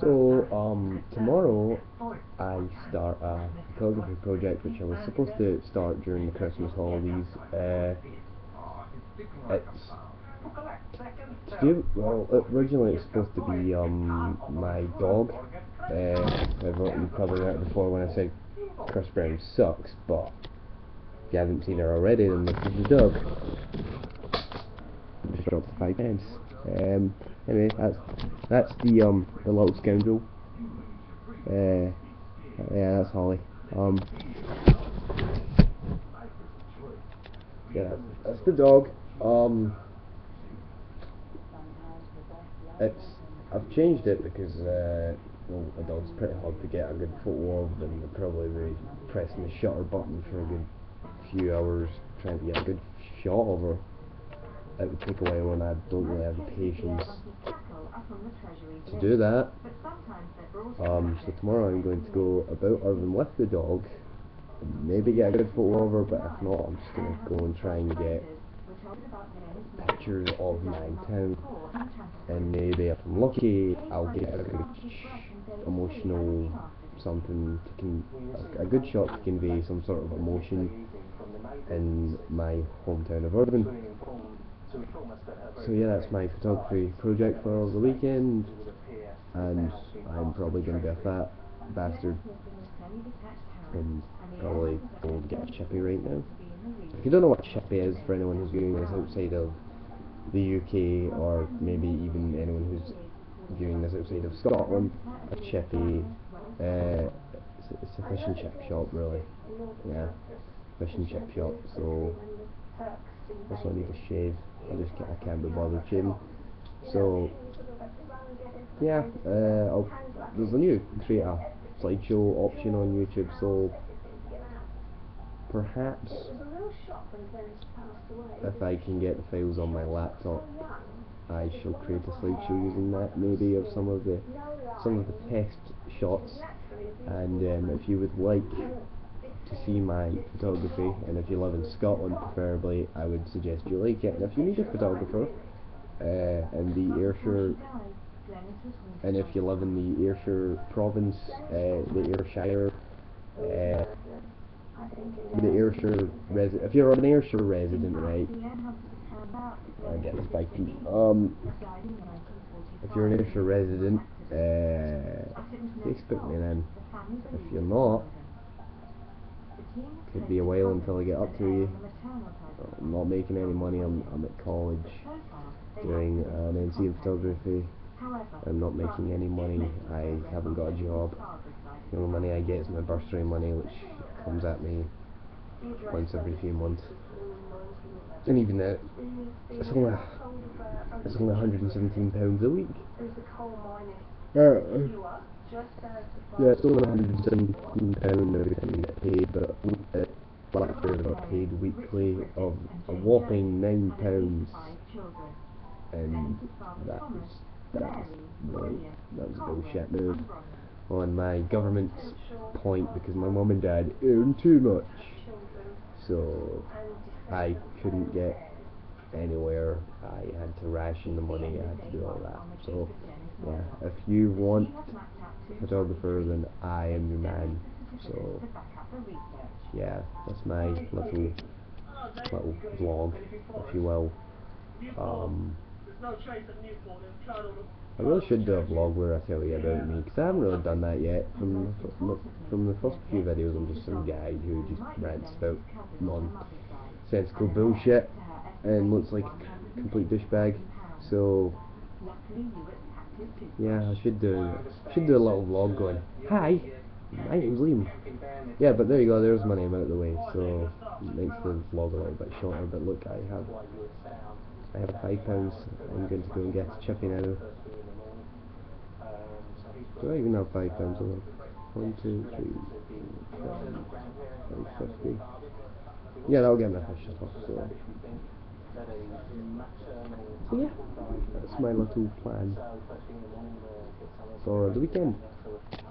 So, um, tomorrow I start a photography project which I was supposed to start during the Christmas holidays. Uh, it's to do, well, originally it's supposed to be, um, my dog. Uh, you probably heard before when I said Chris Brown sucks, but if you haven't seen her already, then this is the dog. Dropped five pence. Um, anyway, that's that's the um the little scoundrel. Uh, yeah, that's Holly. Um, yeah, that's the dog. Um, it's I've changed it because uh, well, a dog's pretty hard to get a good photo of, and I'd probably be pressing the shutter button for a good few hours trying to get a good shot of her it would take a while and I don't really have the patience to do that. Um, so tomorrow I'm going to go about Irvine with the dog, maybe get a good photo of her, but if not, I'm just going to go and try and get pictures of my town, and maybe if I'm lucky, I'll get a good emotional something to con a, a good shot to convey some sort of emotion in my hometown of Irvine. So yeah, that's my photography project for the weekend, and I'm probably going to be a fat bastard and probably go get a chippy right now. If you don't know what chippy is, for anyone who's viewing this outside of the UK, or maybe even anyone who's viewing this outside of Scotland, a chippy, uh, it's a fish and chip shop really, yeah, fish and chip shop, so also I need to shave. I just can't, I can't be bothered shaving. So yeah, uh, there's a new create a slideshow option on YouTube. So perhaps if I can get the files on my laptop, I shall create a slideshow using that. Maybe of some of the some of the test shots. And um, if you would like to see my photography and if you live in Scotland preferably I would suggest you like it. And if you need a photographer uh, in the Ayrshire and if you live in the Ayrshire province uh, the Ayrshire uh, the Ayrshire resident if you're an Ayrshire resident right I get this bike um if you're an Ayrshire resident uh, Facebook me then if you're not could be a while until I get up to you. I'm not making any money. I'm, I'm at college doing an NC in photography. I'm not making any money. I haven't got a job. The only money I get is my bursary money, which comes at me once every few months. And even that, it's only, it's only 117 pounds a week. Uh, yeah, it's only 117 pound every time you get paid, but at Blackbird got paid weekly of a whopping nine pounds, and that was that was that was bullshit move on my government's point because my mum and dad earn too much, so I couldn't get anywhere. I had to ration the money. I had to do all that. So yeah, if you want photographer, then I am your man. So, yeah, that's my little little vlog, if you will. Um, I really should do a vlog where I tell you about me, because I haven't really done that yet. From the, from the first few videos, I'm just some guy who just rants about nonsensical bullshit and looks like a complete douchebag. So, yeah, I should do should do a little vlog going, Hi, my name's Liam. Yeah, but there you go, there's my name out of the way, so makes the vlog a little bit shorter, but look, I have I have five pounds, I'm going to go and get a chippy now. Do I even have five pounds? One, two, three, four, five, fifty. Yeah, that'll get me a fish so so yeah, that's my little plan for the weekend.